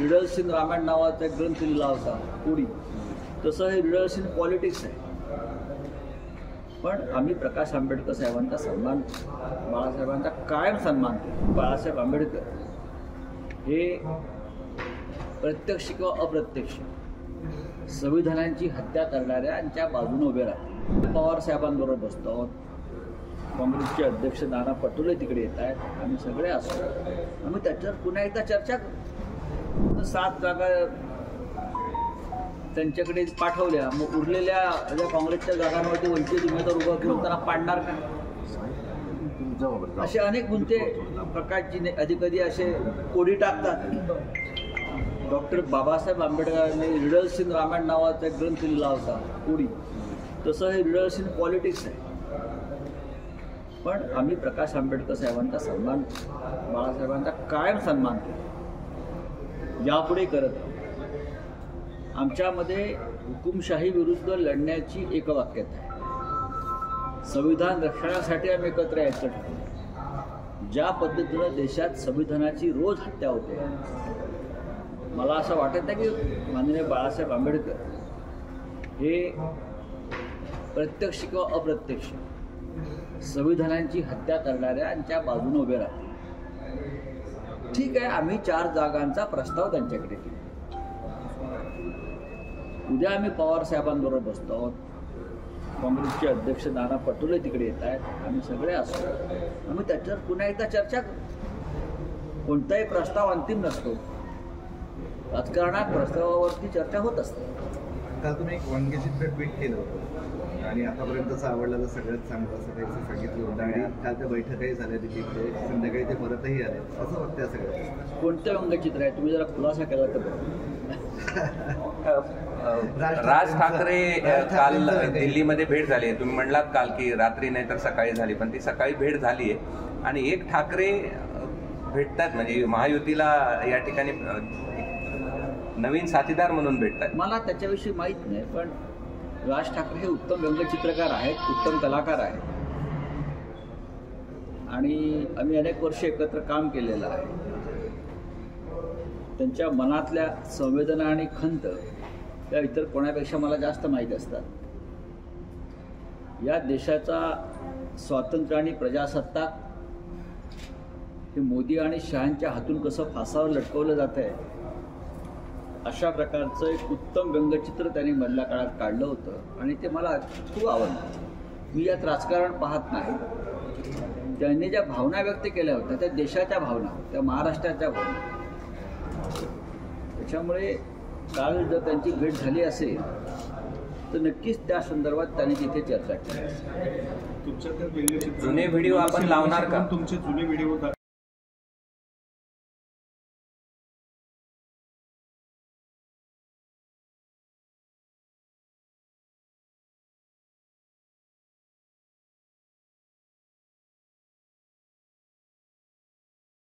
Riddles Ramayana नावाचा एक ग्रंथ लिहिला होता कोडी. तसं हे रिडल्स इन पॉलिटिक्स आहे. पण आम्ही प्रकाश आंबेडकर साहेबांचा सन्मान बाळासाहेबांचा कायम सन्मान केला. बाळासाहेब आंबेडकर हे प्रत्यक्ष किंवा अप्रत्यक्ष संविधानांची हत्या करणाऱ्यांच्या बाजूने उभे राहते पवार साहेबांबरोबर बसतो आहोत. काँग्रेसचे अध्यक्ष नाना पटोले तिकडे येत आहेत. आम्ही सगळे असतो. आम्ही त्याच्यावर पुन्हा एकदा चर्चा करू. सात जागा त्यांच्याकडे पाठवल्या. मग उरलेल्या ज्या काँग्रेसच्या जागांवरती वंचित उमेदवार उभा करून त्यांना पाडणार का? असे अनेक गुंते प्रकाशजीने कधी कधी असे कोडी टाकतात. डॉक्टर बाबासाहेब आंबेडकरांनी रिडल्स इन रामायण नावाचा एक ग्रंथ लिहिला होता कोडी. तसं हे रिडल्स इन पॉलिटिक्स आहे. पण आम्ही प्रकाश आंबेडकर साहेबांचा सन्मान बाळासाहेबांचा कायम सन्मान केला. यापुढे करत आमच्यामध्ये हुकुमशाही विरुद्ध लढण्याची एकवाक्यता आहे. संविधान रक्षणासाठी आम्ही एकत्र यायचं ठरवलं ज्या पद्धतीनं देशात संविधानाची रोज हत्या होते मला असं वाटत नाही की माननीय बाळासाहेब आंबेडकर हे प्रत्यक्ष किंवा अप्रत्यक्ष संविधानांची हत्या करणाऱ्यांच्या बाजूने उभे राहतील. ठीक आहे आम्ही चार जागांचा प्रस्ताव त्यांच्याकडे केला. उद्या आम्ही पवार साहेबांबरोबर बसतो आहोत. काँग्रेसचे अध्यक्ष नाना पटोले तिकडे येत आहेत. आम्ही सगळे असतो. आम्ही त्याच्यावर पुन्हा एकदा चर्चा करू. कोणताही प्रस्ताव अंतिम नसतो. राजकारणात प्रस्तावावरती चर्चा होत असते. काल तुम्ही एक वांग्याचित्र ट्विट केलं होतं. आणि आतापर्यंतचं आवडलेलं सगळ्यात चांगलं असं काही सांगितलं होतं. आणि काल त्या बैठकाही झाल्या तिथे संध्याकाळी ते परतही आले. असं वाटतं सगळं कोणतं व्यंगचित्र आहे तुम्ही जरा खुलासा केला तर. राज ठाकरे काल दिल्लीमध्ये भेट झाली आहे. तुम्ही म्हणलात काल की रात्री नाही तर सकाळी झाली पण ती सकाळी भेट झाली आहे. आणि एक ठाकरे भेटतात. म्हणजे महायुतीला या ठिकाणी नवीन साथीदार म्हणून भेटतात मला त्याच्याविषयी माहीत नाही पण राज ठाकरे हे उत्तम व्यंगचित्रकार आहेत उत्तम कलाकार आहेत. आणि आम्ही अनेक वर्ष एकत्र काम केलेलं आहे. त्यांच्या मनातल्या संवेदना आणि खंत या इतर कोणापेक्षा मला जास्त माहीत असतात. या देशाचा स्वातंत्र्य आणि प्रजासत्ताक हे मोदी आणि शहांच्या हातून कसं फासावर लटकवलं जात आहे अशा प्रकारचं एक उत्तम व्यंगचित्र त्यांनी मधल्या काळात काढलं होतं आणि ते मला खूप आवडलं. मी यात राजकारण पाहत नाही. त्यांनी ज्या भावना व्यक्त केल्या होत्या त्या देशाच्या भावना त्या महाराष्ट्राच्या भावना. त्याच्यामुळे काल जर त्यांची भेट झाली असेल तर नक्कीच त्या संदर्भात त्यांनी तिथे चर्चा केली. जुने व्हिडिओ आपण लावणार का? तुमचे जुने व्हिडिओ